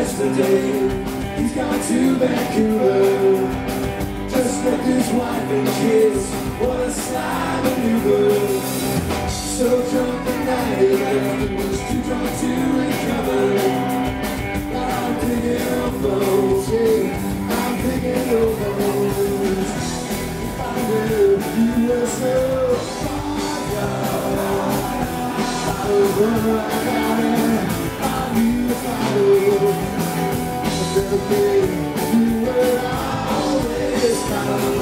day. He's gone to Vancouver. Just left his wife and kids. What a sly maneuver. So drunk the night he left, was too drunk to recover. I'm thinking of those, yeah, I'm thinking of those. I knew you were so far gone. I was Again, you